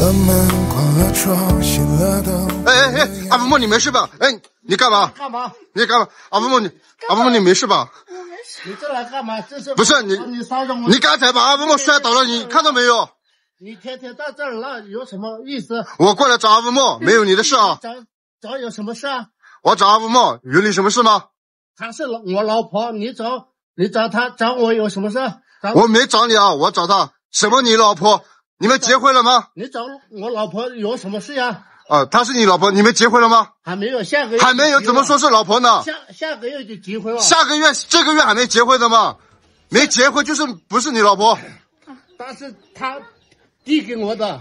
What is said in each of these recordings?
了门，关了窗，熄了灯。哎哎哎，阿木木，你没事吧？哎，你干嘛？干嘛？你干嘛？阿木木，你阿木木，你没事吧？我没事你这来干嘛？这是不是你你骚扰我？你刚才把阿木木摔倒了，你看到没有？你天天到这儿那有什么意思？我过来找阿木木，没有你的事啊。找找有什么事啊？我找阿木木，有你什么事吗？她是老我老婆，你找你找她找我有什么事？我没找你啊，我找他。什么？你老婆？你们结婚了吗？你找我老婆有什么事呀？啊，她是你老婆，你们结婚了吗？还没有，下个月还没有，怎么说是老婆呢？下下个月就结婚了？下个月这个月还没结婚的吗？没结婚就是不是你老婆，但是他递给我的，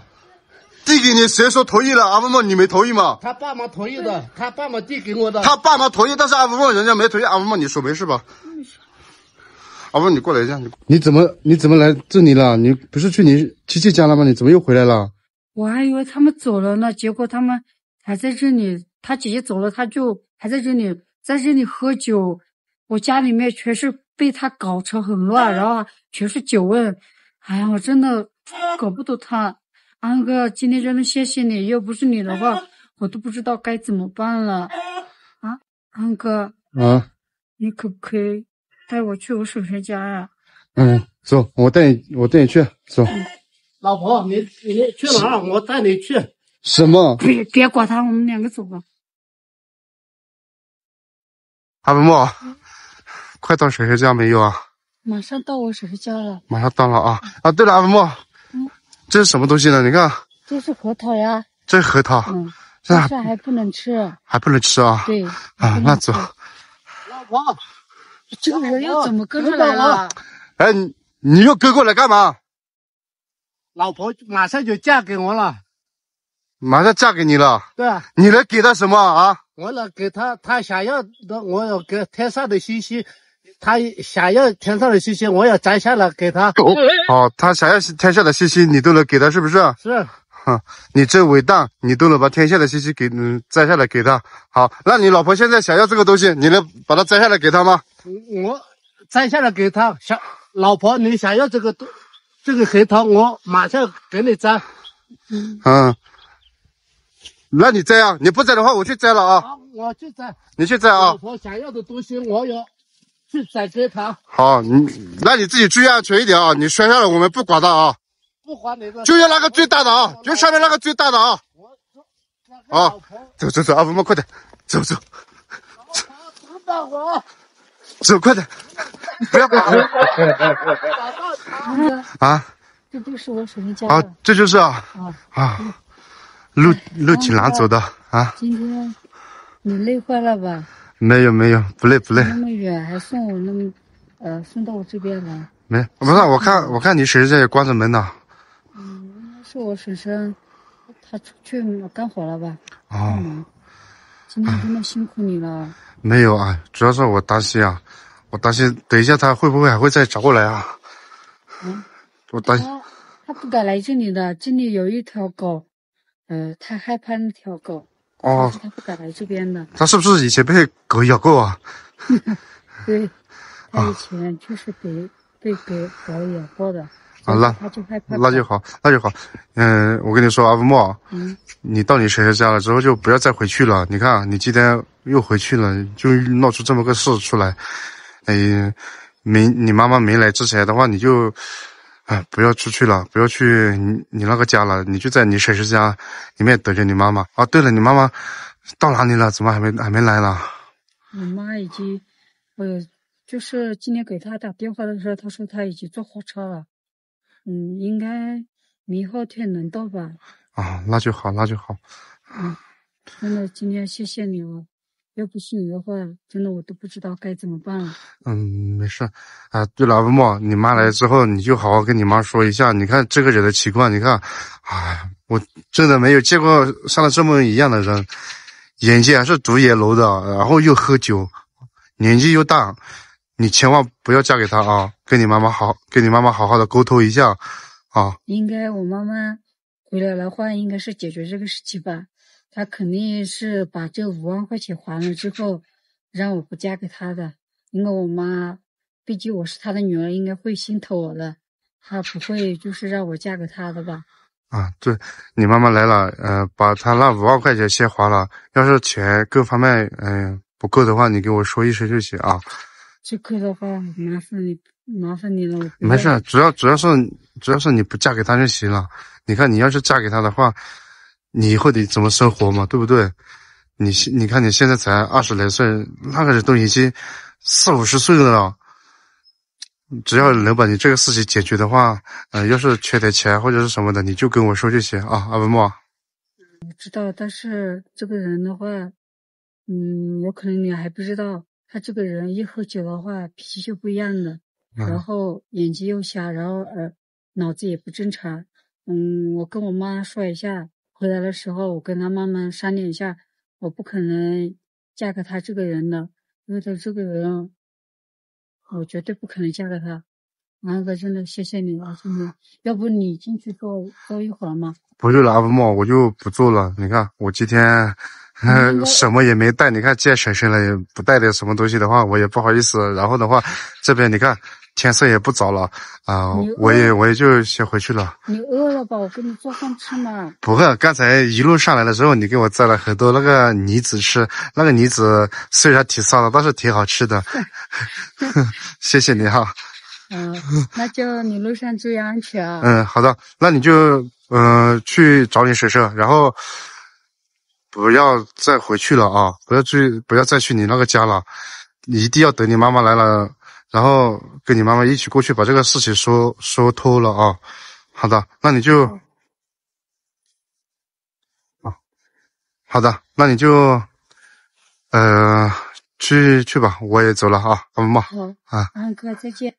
递给你，谁说同意了？阿文莫，你没同意吗？他爸妈同意的，他爸妈递给我的。他爸妈同意，但是阿文莫人家没同意。阿文莫，你说没事吧？阿文，你过来一下，你你怎么你怎么来这里了？你不是去你亲戚家了吗？你怎么又回来了？我还以为他们走了呢，结果他们还在这里。他姐姐走了，他就还在这里，在这里喝酒。我家里面全是被他搞成很乱，然后全是酒味。哎呀，我真的搞不懂他。安哥，今天真的谢谢你，要不是你的话，我都不知道该怎么办了。啊，安哥，啊，你可不可以带我去我婶婶家呀？嗯，走，我带你，我带你去，走。老婆，你你去哪儿？我带你去。什么？别 别管他，我们两个走吧。阿文莫，快到婶婶家没有啊？马上到我婶婶家了，马上到了啊！啊，对了，阿文莫，嗯这是什么东西呢？你看，这是核桃呀，这是核桃，嗯，这还但是还不能吃。还不能吃啊？对，啊，那走。老婆，这个人又怎么跟着来了？哎，你你又跟过来干嘛？老婆马上就嫁给我了。马上嫁给你了，对啊，你能给他什么啊？我能给他他想要的，我要给天上的星星，他想要天上的星星，我要摘下来给他。哦，他想要天下的星星，你都能给他，是不是？是，哼，你这伟大，你都能把天下的信息给嗯摘下来给他。好，那你老婆现在想要这个东西，你能把它摘下来给他吗？我摘下来给他。想老婆，你想要这个东这个核桃，我马上给你摘。嗯，那你摘啊，你不摘的话，我去摘了啊，好，我去摘。你去摘啊老啊。婆想要的东西，我要去摘给他，好，你那你自己注意安全一点啊，你摔下来我们不管的啊，就要那个最大的啊，就上面那个最大的啊。啊，走走走，阿文莫快点，走走不帮我，走，快点，不要跑找到他。啊这就是我婶婶家啊的。！这就是啊啊，啊，路路挺难走的啊，今天你累坏了吧？没有没有，不累不累，那么远还送我那么，呃，送到我这边来。没不是，我看我看你婶婶家也关着门呢。是我婶婶，她出去干活了吧？哦，嗯，今天真的辛苦你了。没有啊，主要是我担心啊，我担心等一下他会不会还会再找过来啊？嗯，我担心她她不敢来这里的，这里有一条狗，呃，她害怕那条狗，哦但是，她不敢来这边的。他是不是以前被狗咬过啊？对，她以前就是被被狗狗咬过的，啊那她就害怕狗。那就好，那就好。嗯，我跟你说，阿文莫，嗯，你到你婶婶家了之后就不要再回去了。你看，你今天又回去了，就闹出这么个事出来。哎，没你妈妈没来之前的话，你就，哎，不要出去了，不要去你你那个家了，你就在你婶婶家里面等着你妈妈。啊，对了，你妈妈到哪里了？怎么还没还没来呢？我妈已经，呃就是今天给她打电话的时候，她说她已经坐火车了，嗯，应该明后天能到吧？啊，那就好，那就好。真的，今天谢谢你哦，要不是你的话，真的我都不知道该怎么办了。嗯，没事。啊，对了，阿文莫，你妈来之后，你就好好跟你妈说一下。你看这个人的情况，你看，哎，我真的没有见过像他这么一样的人，眼睛还是独眼楼的，然后又喝酒，年纪又大，你千万不要嫁给他啊！跟你妈妈好，跟你妈妈好好的沟通一下啊。应该我妈妈回来的话，应该是解决这个事情吧。她肯定是把这五万块钱还了之后，让我不嫁给他的。因为我妈，毕竟我是她的女儿，应该会心疼我的，她不会就是让我嫁给他的吧？啊，对，你妈妈来了，呃，把她那五万块钱先还了。要是钱各方面嗯、不够的话，你给我说一声就行啊。这个的话，麻烦你，麻烦你了。我没事，主要主要是主要是你不嫁给他就行了。你看，你要是嫁给他的话，你以后得怎么生活嘛，对不对？你现你看你现在才二十来岁，那个人都已经四五十岁了。只要能把你这个事情解决的话，呃，要是缺点钱或者是什么的，你就跟我说就行啊，阿文墨。我知道，但是这个人的话，嗯，我可能你还不知道，他这个人一喝酒的话，脾气就不一样的，然嗯后眼睛又瞎，然后呃，脑子也不正常。嗯，我跟我妈说一下，回来的时候我跟他妈妈商量一下，我不可能嫁给他这个人的，因为他这个人，我绝对不可能嫁给他。安哥，真的谢谢你了，真的，要不你进去坐坐一会儿嘛？不对了，阿文墨，我就不坐了。你看我今天、呃 嗯什么也没带，你看见婶婶了也不带点什么东西的话，我也不好意思。然后的话，这边你看天色也不早了啊、你我也我也就先回去了。你饿了吧？我给你做饭吃嘛。不饿，刚才一路上来的时候，你给我摘了很多那个梨子吃，那个梨子虽然挺骚的，但是挺好吃的。谢谢你哈。嗯、那就你路上注意安全啊。嗯，好的，那你就嗯、呃去找你婶婶，然后不要再回去了啊，不要去，不要再去你那个家了，你一定要等你妈妈来了，然后跟你妈妈一起过去把这个事情说说透了啊。好的，那你就，啊，好的，那你就，呃，去去吧，我也走了啊，阿妈。好，啊安哥再见。